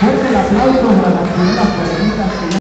Fuerte el aplauso para las primeras